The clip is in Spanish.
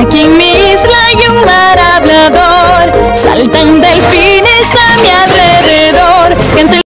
Aquí en mi isla hay un mar hablador, saltan delfines a mi alrededor.